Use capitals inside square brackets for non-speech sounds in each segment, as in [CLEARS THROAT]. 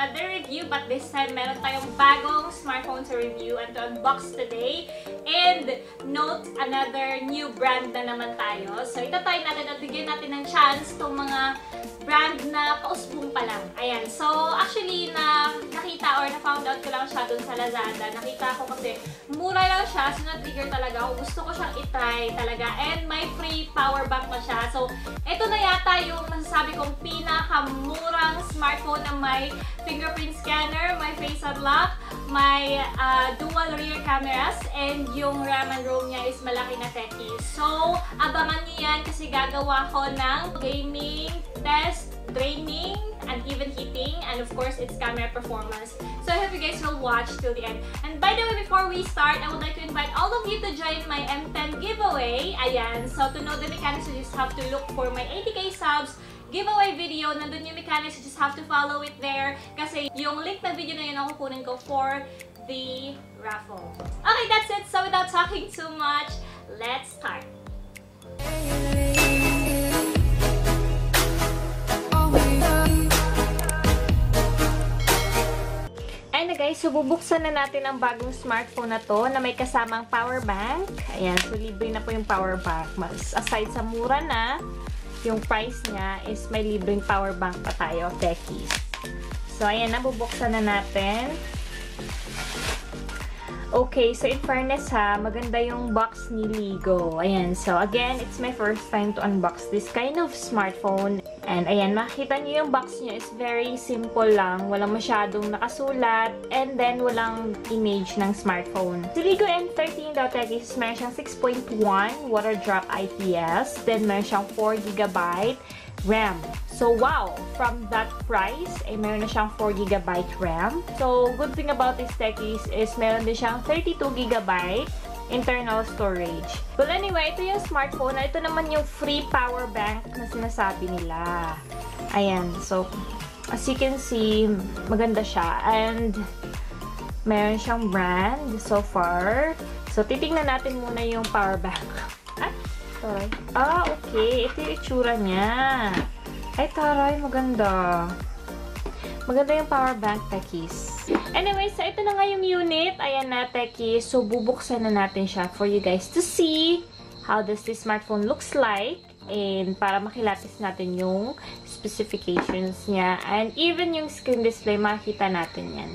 another review but this time meron tayong bagong smartphone to review and to unbox today. And note, another new brand na naman tayo. So ito tayo natin at bigyan natin ng chance itong mga brand na pausbong pa lang. Ayan. So actually, na nakita or na-found out ko lang siya dun sa Lazada. Nakita ko kasi mura lang siya. So na-trigger talaga ako. Gusto ko siyang itry talaga. And may free power bank pa siya. So ito na yata yung masasabi kong pinakamurang smartphone na may fingerprint scanner, may face unlock, may uh, dual rear cameras, and yung RAM and ROM niya is malaki na techies. So, abangan niyo yan kasi gagawa ko ng gaming test, training, and even heating, and of course, its camera performance. So, I hope you guys will watch till the end. And by the way, before we start, I would like to invite all of you to join my M10 giveaway. Ayan, so to know the mechanics, you just have to look for my 80k subs giveaway video. Nandun yung mechanics. You just have to follow it there. Kasi yung link na video na yun ang kukunin ko for the raffle. Okay, that's it. So without talking too much, let's start. Ayun na guys, so bubuksan na natin ang bagong smartphone na to na may kasamang power bank. Ayan, so libre na po yung power bank. Mas aside sa mura na, yung price niya is may libreng power bank pa tayo, techies. So, ayan na, bubuksan na natin. Okay, so in fairness ha, maganda yung box ni Ligo. Ayan, so again, it's my first time to unbox this kind of smartphone. And ayan, makikita niyo yung box niya is very simple lang. Walang masyadong nakasulat. And then, walang image ng smartphone. Si Ligo M13 daw is meron siyang 6.1 water drop IPS. Then, meron siyang 4GB RAM. So, wow! From that price, ay meron na siyang 4GB RAM. So, good thing about this techies is meron din siyang 32GB internal storage. Well, anyway, ito yung smartphone. Ito naman yung free power bank na sinasabi nila. Ayan. So, as you can see, maganda siya. And, meron siyang brand so far. So, titingnan natin muna yung power bank. [LAUGHS] Ah, taray. Ah, okay. Ito yung itsura niya. Ay, taray. Maganda. Maganda yung power bank, techies. Anyway, so ito na nga yung unit. Ayan na, techies. So, bubuksan na natin siya for you guys to see how does this smartphone looks like. And para makilatis natin yung specifications niya. And even yung screen display, makikita natin yan.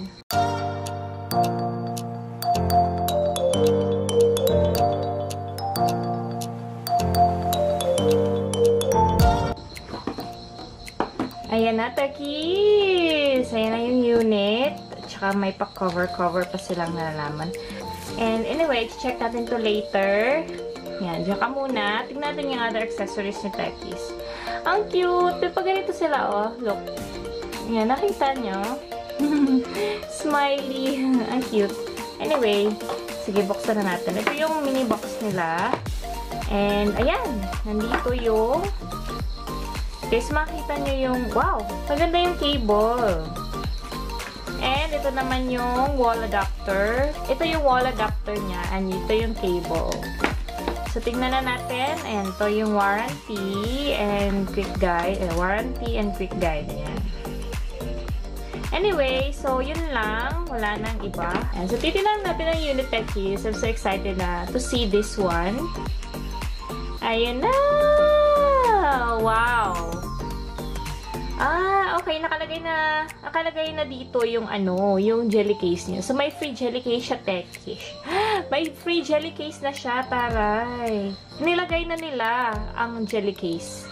Ayan na, Takis! Ayan na yung unit. Tsaka may pa-cover-cover pa silang nalalaman. And anyway, check natin to later. Yan, diyan ka muna. Tingnan natin yung other accessories ni Takis. Ang cute! Pa ganito sila, oh. Look. Yan, nakita nyo? [LAUGHS] Smiley. [LAUGHS] Ang cute. Anyway, sige, buksan na natin. Ito yung mini box nila. And, ayan. Nandito yung Guys, makita nyo yung, wow, maganda yung cable. And ito naman yung wall adapter. Ito yung wall adapter niya, and ito yung cable. So, tingnan na natin. And ito yung warranty and quick guide. Eh, warranty and quick guide. Ayan. Anyway, so yun lang. Wala nang iba. And so, titinan natin ang unit tech keys. I'm so excited na to see this one. Ayan na! Wow! Ah, okay. Nakalagay na, nakalagay na dito yung ano, yung jelly case niya. So, may free jelly case siya, techish. [GASPS] May free jelly case na siya, taray. Nilagay na nila ang jelly case.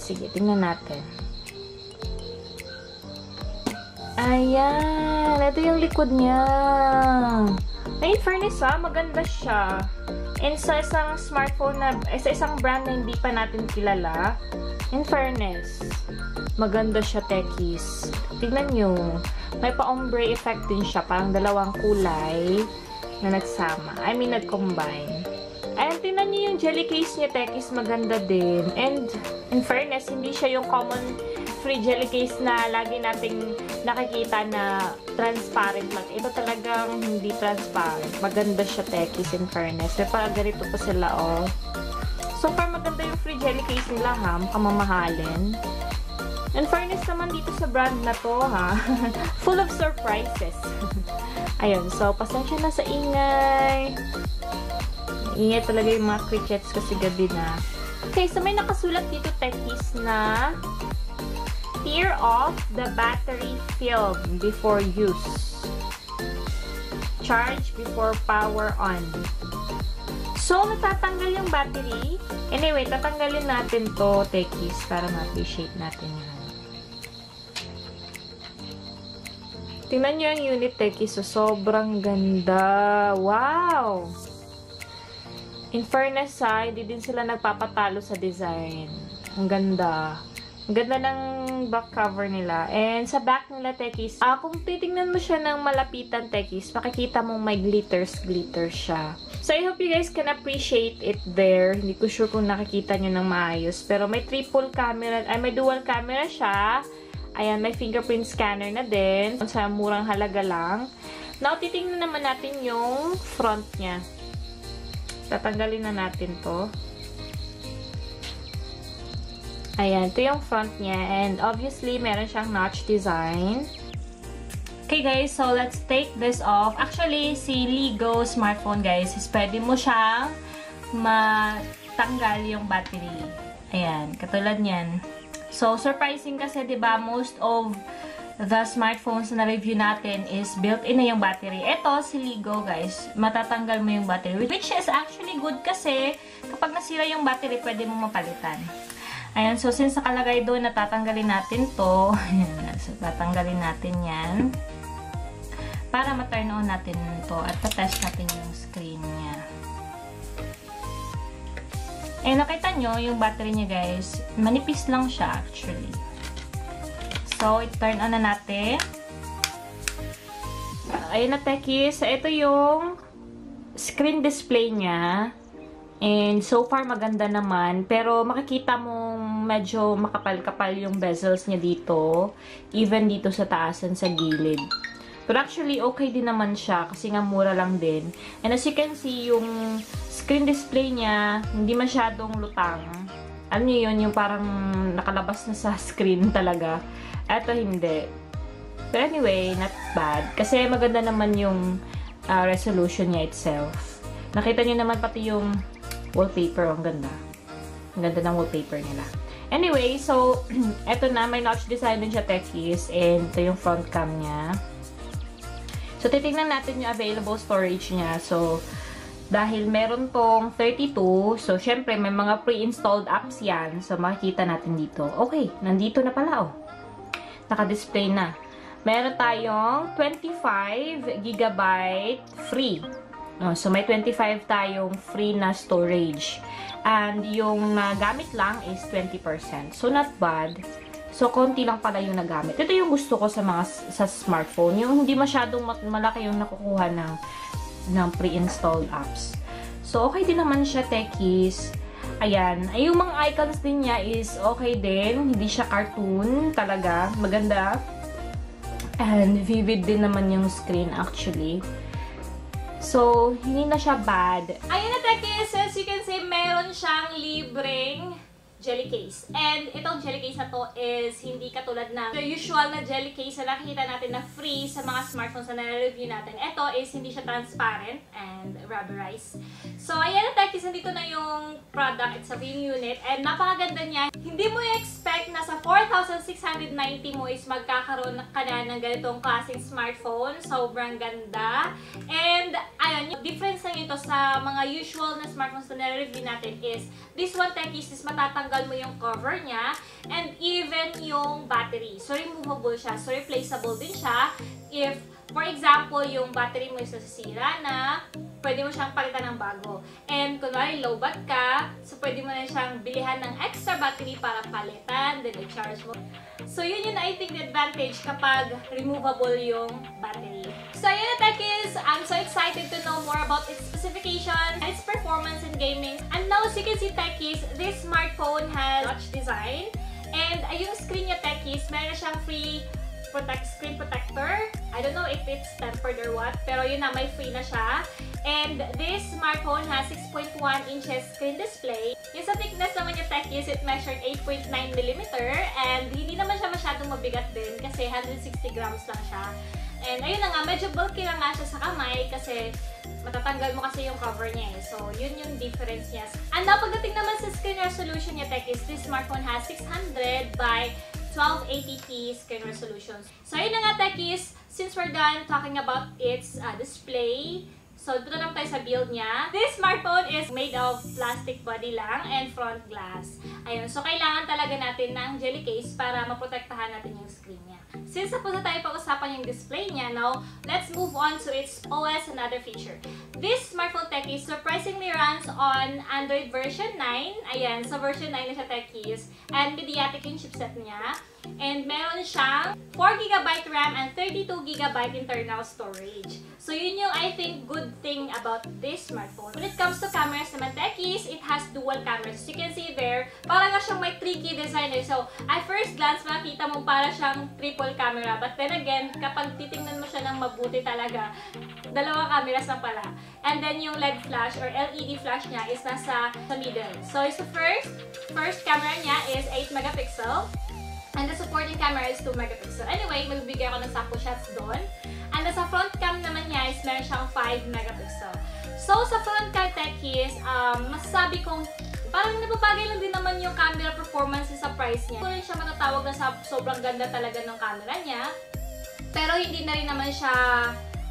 Sige, tingnan natin. Ayan. Ito yung likod niya. Ay, fairness ha, maganda siya. And sa isang smartphone na, eh, sa isang brand na hindi pa natin kilala, in fairness, maganda siya, techies. Tignan nyo. May pa-ombre effect din siya. Parang dalawang kulay na nagsama. I mean, nag-combine. Ayan, tingnan niyo yung jelly case niya, techies. Maganda din. And, in fairness, hindi siya yung common free jelly case na lagi nating nakikita na transparent lang. Ito talagang hindi transparent. Maganda siya, techies, in fairness. May parang ganito pa sila, oh. Far, maganda yung free jelly case nila, ha? Mukhang. And fairness naman dito sa brand na to, ha? [LAUGHS] Full of surprises. [LAUGHS] Ayun, so, pasensya na sa ingay. Ingay talaga yung mga crickets kasi gabi na. Okay, so may nakasulat dito, techies, na tear off the battery film before use. Charge before power on. So, natatanggal yung battery. Anyway, tatanggalin natin to, techies, para ma-appreciate natin yan. Tingnan nyo yung unit techies. So, sobrang ganda. Wow! In fairness ha, hindi din sila nagpapatalo sa design. Ang ganda. Ang ganda ng back cover nila. And sa back nila, techies, ah, kung titingnan mo siya ng malapitan, techies, makikita mong may glitters-glitters siya. So, I hope you guys can appreciate it there. Hindi ko sure kung nakikita nyo ng maayos. Pero may triple camera, ay may dual camera siya. Ayan, may fingerprint scanner na din. Sa murang halaga lang. Now, titingnan naman natin yung front niya. Tatanggalin na natin to. Ayan, ito yung front niya. And obviously, meron siyang notch design. Okay guys, so let's take this off. Actually, si Ligo smartphone guys, is pwede mo siyang matanggal yung battery. Ayan, katulad niyan. So, surprising kasi, di ba most of the smartphones na review natin is built-in na yung battery. Ito, si Ligo, guys, matatanggal mo yung battery. Which is actually good kasi kapag nasira yung battery, pwede mo mapalitan. Ayan, so since nakalagay doon, natatanggalin natin to. [LAUGHS] So tatanggalin natin yan. Para ma-turn on natin to at ta-test natin yung screen niya. Eh, nakita nyo, yung battery niya, guys, manipis lang siya, actually. So, i-turn on na natin. Ayun na, techies. Ito yung screen display niya. And so far, maganda naman. Pero makikita mong medyo makapal-kapal yung bezels niya dito. Even dito sa taasan sa gilid. But actually, okay din naman siya kasi nga mura lang din. And as you can see, yung screen display niya, hindi masyadong lutang. Ano yun, yung parang nakalabas na sa [LAUGHS] screen talaga. Eto hindi. But anyway, not bad. Kasi maganda naman yung uh, resolution niya itself. Nakita niyo naman pati yung wallpaper. Ang ganda. Ang ganda ng wallpaper nila. Anyway, so, [CLEARS THROAT] eto na. May notch design din siya techies. And ito yung front cam niya. So, titignan natin yung available storage niya. So, dahil meron tong 32, so, syempre, may mga pre-installed apps yan. So, makikita natin dito. Okay, nandito na pala, oh naka-display na. Meron tayong 25 GB free. So, may 25 tayong free na storage. And yung nagamit lang is 20%. So, not bad. So, konti lang pala yung nagamit. Ito yung gusto ko sa mga sa smartphone. Yung hindi masyadong malaki yung nakukuha ng, ng pre-installed apps. So, okay din naman siya, techies. Ayan. Ay, yung mga icons din niya is okay din. Hindi siya cartoon talaga. Maganda. And vivid din naman yung screen actually. So, hindi na siya bad. Ayun na, Tekis! As you can see, meron siyang libreng jelly case. And itong jelly case na to is hindi katulad na the usual na jelly case na nakikita natin na free sa mga smartphones na nare-review natin. Ito is hindi siya transparent and rubberized. So, ayan na tekis, nandito na yung product. It's a view unit. And napakaganda niya. Hindi mo i-expect na sa 4,690 mo is magkakaroon ka na ng ganitong klaseng smartphone. Sobrang ganda. And, ayun, yung difference lang ito sa mga usual na smartphones na nare-review natin is this one tekis is matatang tatanggal mo yung cover niya, and even yung battery. So, removable siya. So, replaceable din siya. If, for example, yung battery mo is nasisira na, pwede mo siyang palitan ng bago. And, kunwari, low bat ka, so pwede mo na siyang bilihan ng extra battery para palitan, then i-charge mo. So, yun yung I think the advantage kapag removable yung battery. So, yun na techies! I'm so excited to know more about its specifications, its performance in gaming. And now, as you can see techies, this smartphone has notch design. And uh, yung screen niya techies, meron siyang free protect screen protector. I don't know if it's tempered or what, pero yun na, may free na siya. And this smartphone has 6.1 inches screen display. Yung sa thickness naman yung Techies, it measured 8.9mm and hindi naman siya masyadong mabigat din kasi 160 grams lang siya. And ayun na nga, medyo bulky lang nga siya sa kamay kasi matatanggal mo kasi yung cover niya eh. So, yun yung difference niya. And now, pagdating naman sa screen resolution niya, Techies, this smartphone has 600 by 1280p screen resolution. So, yun na nga, Techies, since we're done talking about its uh, display, So, dito naman tayo sa build niya. This smartphone is made of plastic body lang and front glass. Ayun. So, kailangan talaga natin ng jelly case para maprotektahan natin yung screen niya. Since tapos na tayo pag-usapan yung display niya, now, let's move on to its OS and other feature. This smartphone techie surprisingly runs on Android version 9. Ayan, sa version 9 na siya techies. And Mediatek yung chipset niya. And meron siyang 4GB RAM and 32GB internal storage. So, yun yung I think good thing about this smartphone. When it comes to cameras naman, techies, it has dual cameras. As you can see there, parang siyang may tricky design. Eh. So, at first glance, makita mo para siyang triple camera. But then again, kapag titingnan mo siya ng mabuti talaga, dalawang cameras lang pala. And then yung LED flash or LED flash niya is nasa sa middle. So, the first, first camera niya is 8 megapixel. And the supporting camera is 2 megapixel. Anyway, magbibigay ako ng sample shots doon. And sa front cam naman niya is meron siyang 5 megapixel. So, sa front cam techies, um, masasabi kong parang nababagay lang din naman yung camera performance sa price niya. Hindi siya matatawag na sa sobrang ganda talaga ng camera niya. Pero hindi na rin naman siya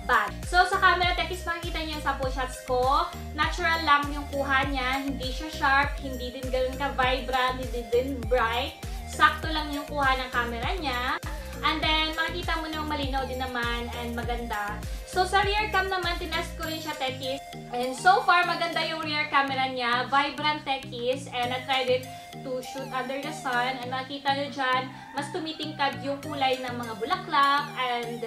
bad. So, sa camera techies, makikita niyo yung sample shots ko. Natural lang yung kuha niya. Hindi siya sharp, hindi din ganun ka-vibrant, hindi din bright sakto lang yung kuha ng camera niya. And then, makikita mo nang malinaw din naman and maganda. So, sa rear cam naman, tinest ko rin siya techies. And so far, maganda yung rear camera niya. Vibrant techies. And I tried it to shoot under the sun. And nakita nyo dyan, mas tumitingkad yung kulay ng mga bulaklak and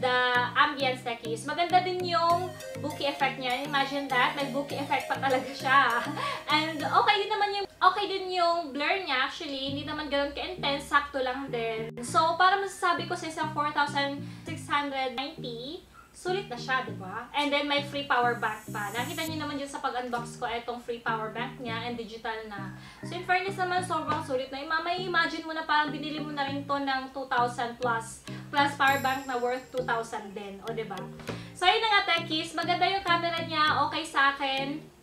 the ambience techies. Maganda din yung bokeh effect niya. Imagine that, may bokeh effect pa talaga siya. [LAUGHS] And okay din naman yung Okay din yung blur niya actually, hindi naman ganoon ka-intense, sakto lang din. So, para masasabi ko sa isang 4,690, sulit na siya, di ba? And then, may free power bank pa. Nakita niyo naman dyan sa pag-unbox ko, itong free power bank niya and digital na. So, in fairness naman, sobrang sulit na. May imagine mo na parang binili mo na rin to ng 2,000 plus, plus power bank na worth 2,000 din, o di ba? So, ayun na nga, techies. Maganda yung camera niya, okay sa akin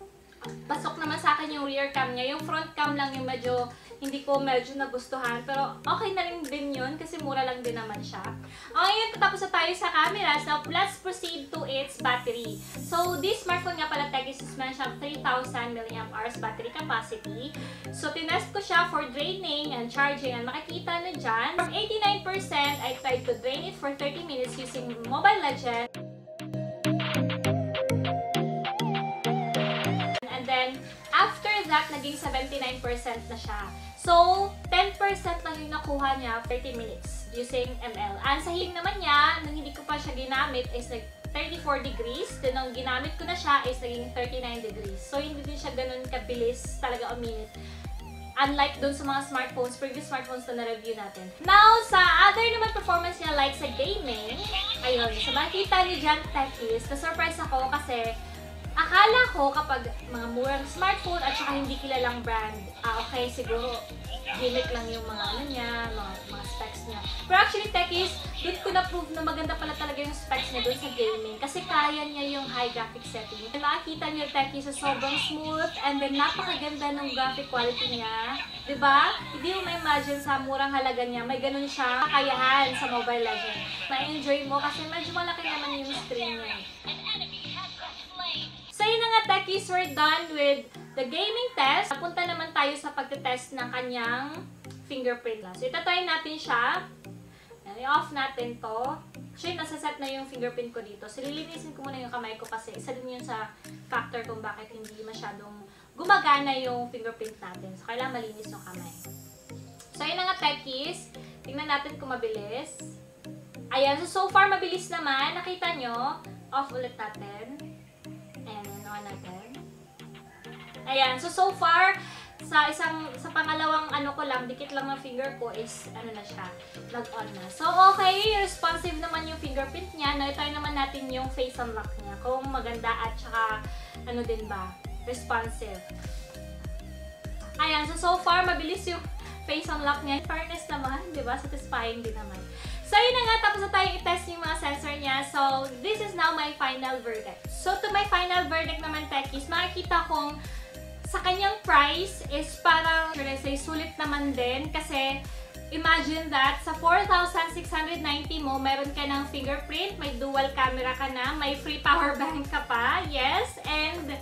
pasok naman sa akin yung rear cam niya. Yung front cam lang yung medyo, hindi ko medyo nagustuhan. Pero okay na rin din yun kasi mura lang din naman siya. Okay, yun, tapos na tayo sa camera. So, let's proceed to its battery. So, this smartphone nga pala, tag is meron siyang 3,000 mAh battery capacity. So, tinest ko siya for draining and charging. And makikita na dyan, from 89%, I tried to drain it for 30 minutes using Mobile Legends. Naging 79% na siya. So, 10% lang yung nakuha niya 30 minutes using ML. Ang sa heating naman niya, nung hindi ko pa siya ginamit, is like 34 degrees. Then, nung ginamit ko na siya, is naging 39 degrees. So, hindi din siya ganun kabilis talaga uminit. Unlike dun sa mga smartphones, previous smartphones na na-review natin. Now, sa other naman performance niya, like sa gaming, ayun, sa so makikita niyo dyan, techies, na-surprise ako kasi Akala ko kapag mga murang smartphone at saka hindi kilalang brand, ah okay, siguro gimmick lang yung mga ano niya, mga, mga specs niya. Pero actually, techies, doon ko na-prove na maganda pala talaga yung specs niya doon sa gaming kasi kaya niya yung high graphic setting. Makikita niyo, techies, sa sobrang smooth and then napakaganda ng graphic quality niya. ba? Diba? Hindi mo ma-imagine sa murang halaga niya, may ganun siya kakayahan sa Mobile Legends. Ma-enjoy mo kasi medyo malaki naman yung screen niya. So yun na nga techies, we're done with the gaming test. Napunta naman tayo sa pagtetest ng kanyang fingerprint. So itatry natin siya. I-off natin to. Actually, nasa-set na yung fingerprint ko dito. So, lilinisin ko muna yung kamay ko kasi isa din yun sa factor kung bakit hindi masyadong gumagana yung fingerprint natin. So, kailangan malinis yung kamay. So, yun na nga, techies. Tingnan natin kung mabilis. Ayan. So, so far, mabilis naman. Nakita nyo. Off ulit natin Ayan. So, so far, sa isang, sa pangalawang ano ko lang, dikit lang ng finger ko is, ano na siya, nag-on na. So, okay. Responsive naman yung fingerprint niya. ano, ito naman natin yung face unlock niya. Kung maganda at saka, ano din ba, responsive. Ayan, so so far, mabilis yung face unlock niya. Fairness naman, di ba? Satisfying din naman. So, yun na nga, tapos na tayo i-test yung mga sensor niya. So, this is now my final verdict. So, to my final verdict naman, techies, makikita kong sa kanyang price is parang, should say, sulit naman din. Kasi imagine that sa 4,690 mo, meron ka ng fingerprint, may dual camera ka na, may free power bank ka pa, yes, and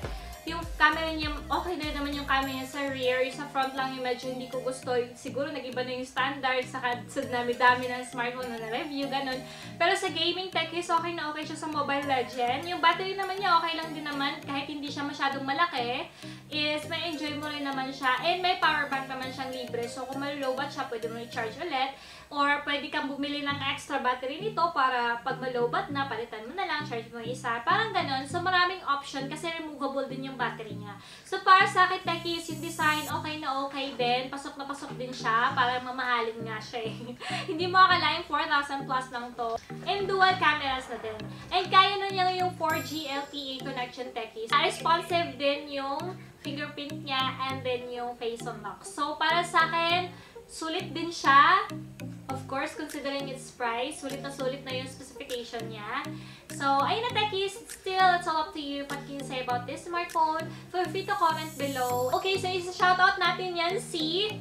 yung camera niya, okay na naman yung camera niya sa rear. Yung sa front lang yung medyo hindi ko gusto. Siguro nag-iba na yung standard sa sa dami-dami ng smartphone na na-review, ganun. Pero sa gaming tech is okay na okay siya sa Mobile Legend. Yung battery naman niya okay lang din naman kahit hindi siya masyadong malaki is may enjoy mo rin naman siya. And may power bank naman siyang libre. So kung malo-lobat siya, pwede mo i-charge ulit. Or pwede kang bumili ng extra battery nito para pag malobat na, palitan mo na lang, charge mo isa. Parang ganun. So maraming option kasi removable din yung battery niya. So para sa akin, techies, yung design okay na okay din. Pasok na pasok din siya. Parang mamahalin nga siya eh. [LAUGHS] Hindi mo akalain 4,000 plus lang to. And dual cameras na din. And kaya na niya yung 4G LTE connection techies. Responsive din yung fingerprint niya and then yung face unlock. So para sa akin, sulit din siya. Of course, considering its price, sulit na sulit na yung specification niya. So, ayun na techies, still, it's all up to you what can you say about this smartphone. Feel free to comment below. Okay, so isa-shoutout natin yan si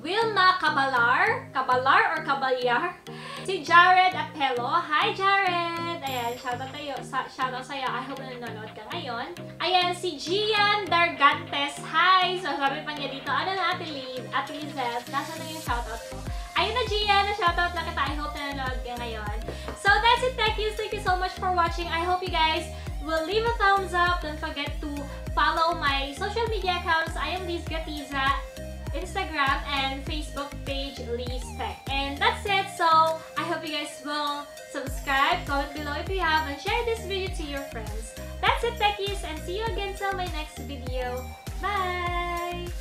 Wilma Cabalar. Cabalar or Cabalyar? Si Jared Apello. Hi, Jared! Ayan, shoutout tayo. Sa, shoutout sa'yo. I hope na nanonood ka ngayon. Ayan, si Gian Dargantes. Hi! So, sabi pa niya dito, ano na, Ate Liz? Ate Lizelle, nasa na yung shoutout ko? Ayun na, na kita. I hope na nanonood ka ngayon. So, that's it, techies. Thank you so much for watching. I hope you guys will leave a thumbs up. Don't forget to follow my social media accounts. I am Liz Gatiza. Instagram and Facebook page Lee's Tech. And that's it. So I hope you guys will subscribe, comment below if you have, and share this video to your friends. That's it, techies, and see you again till my next video. Bye!